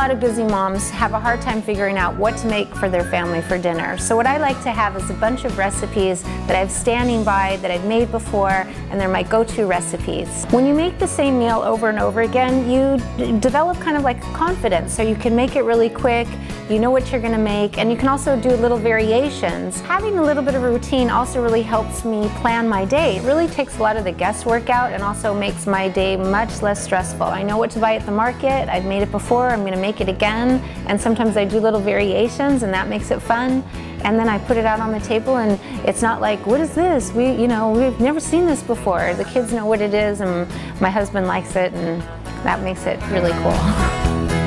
lot of busy moms have a hard time figuring out what to make for their family for dinner. So what I like to have is a bunch of recipes that I've standing by, that I've made before, and they're my go-to recipes. When you make the same meal over and over again, you develop kind of like confidence, so you can make it really quick, you know what you're gonna make, and you can also do little variations. Having a little bit of a routine also really helps me plan my day. It really takes a lot of the guesswork out and also makes my day much less stressful. I know what to buy at the market, I've made it before, I'm gonna make it again, and sometimes I do little variations and that makes it fun. And then I put it out on the table and it's not like, what is this? We, you know, we've never seen this before. The kids know what it is and my husband likes it and that makes it really cool.